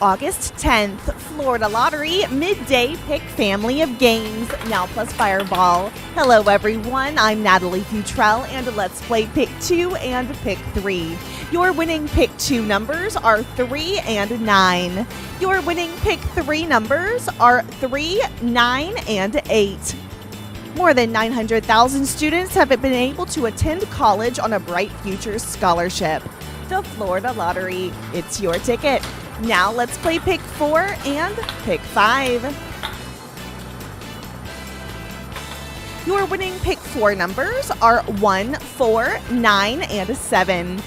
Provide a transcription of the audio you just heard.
August 10th, Florida Lottery Midday Pick Family of Games, now plus Fireball. Hello, everyone. I'm Natalie Futrell, and let's play Pick 2 and Pick 3. Your winning Pick 2 numbers are 3 and 9. Your winning Pick 3 numbers are 3, 9, and 8. More than 900,000 students have been able to attend college on a Bright Futures scholarship. The Florida Lottery. It's your ticket. Now let's play pick four and pick five. Your winning pick four numbers are one, four, nine, and 7.